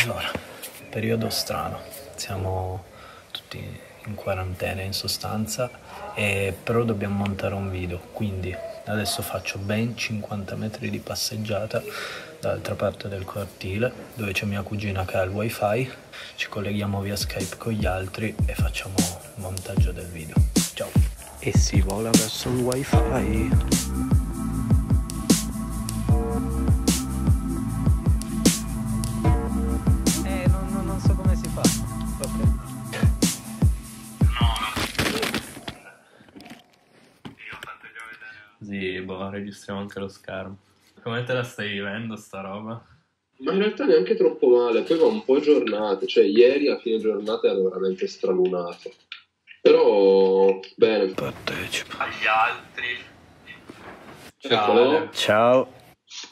Allora, periodo strano, siamo tutti in quarantena in sostanza, però dobbiamo montare un video, quindi adesso faccio ben 50 metri di passeggiata dall'altra parte del cortile dove c'è mia cugina che ha il wifi, ci colleghiamo via Skype con gli altri e facciamo il montaggio del video. Ciao! E si vola verso il wifi. Boh, registriamo anche lo schermo. Come te la stai vivendo sta roba? Ma in realtà neanche troppo male, poi va un po' giornate, cioè ieri a fine giornata ero veramente stralunato. Però bene. Partecipa. Agli altri. Ciao. Ciao.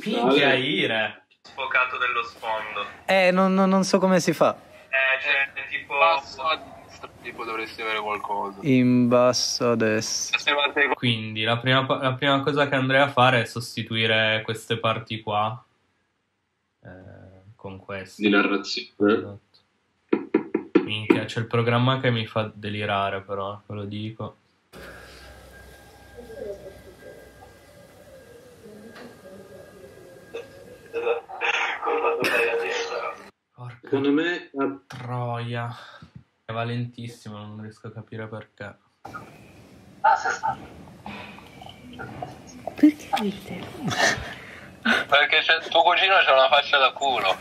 Minchia Ire. Sfocato dello sfondo. Eh, non, non- non so come si fa. Eh, cioè, tipo... Basso a destra, tipo dovresti avere qualcosa. In basso a destra. Quindi la prima, la prima cosa che andrei a fare è sostituire queste parti qua eh, con queste. Di narrazione. Esatto. Minchia, c'è il programma che mi fa delirare però, ve lo dico. Secondo me ah, troia. Va lentissimo, non riesco a capire perché. Perché ride? Perché c'è- tuo cugino c'ha una faccia da culo.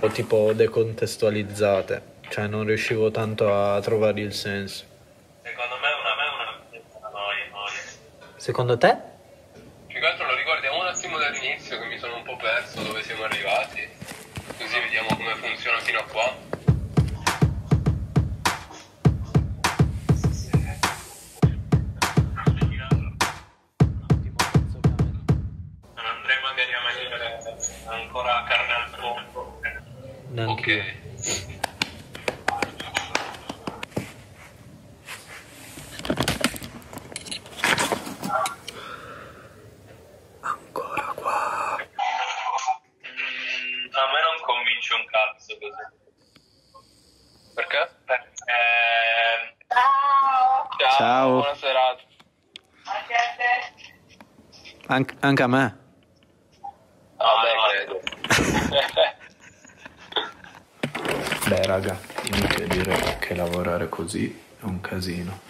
O tipo decontestualizzate, cioè non riuscivo tanto a trovare il senso. Secondo me una me una noia, noia. Secondo te? Ancora carne al fuoco. Ok. Ancora qua. Mm, a me non convince un cazzo così. Perché? Eh, Ciao. Ciao. Buona serata. Anc- anche a me. Beh, raga, inutile dire che lavorare così è un casino.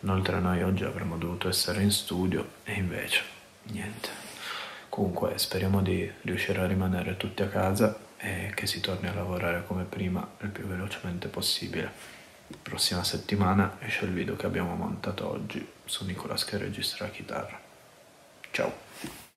Inoltre noi oggi avremmo dovuto essere in studio e invece niente. Comunque speriamo di riuscire a rimanere tutti a casa e che si torni a lavorare come prima il più velocemente possibile. Prossima settimana esce il video che abbiamo montato oggi su Nicolas che registra la chitarra. Ciao!